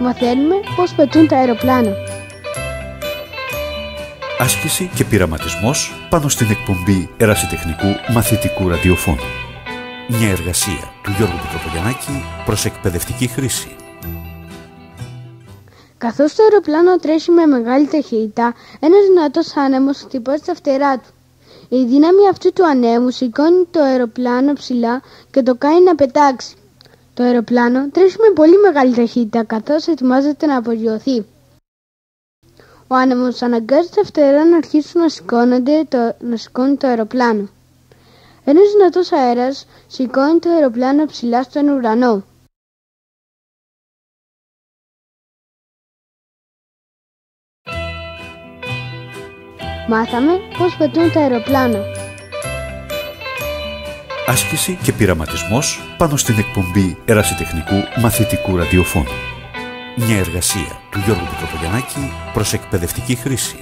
Μαθαίνουμε πώς πετούν τα αεροπλάνα. Άσκηση και πειραματισμός πάνω στην εκπομπή ερασιτεχνικού μαθητικού ραδιοφώνου. Μια εργασία του Γιώργου Πιτροπογιαννάκη προς εκπαιδευτική χρήση. Καθώς το αεροπλάνο τρέχει με μεγάλη ταχύτητα, ένας δυνατός άνεμος χτυπάει στα φτερά του. Η δύναμη αυτού του ανέμου σηκώνει το αεροπλάνο ψηλά και το κάνει να πετάξει. Το αεροπλάνο τρέχει με πολύ μεγάλη ταχύτητα καθώς ετοιμάζεται να απογειωθεί. Ο άνεμος αναγκάζει τα φτερά να αρχίσουν να σηκώνονται το, να σηκώνει το αεροπλάνο. Ένας δυνατός αέρας σηκώνει το αεροπλάνο ψηλά στον ουρανό. Μάθαμε πώς πετούν τα αεροπλάνα. Άσκηση και πειραματισμός πάνω στην εκπομπή ερασιτεχνικού μαθητικού ραδιοφώνου. Μια εργασία του Γιώργου Πιτροπογιαννάκη προς εκπαιδευτική χρήση.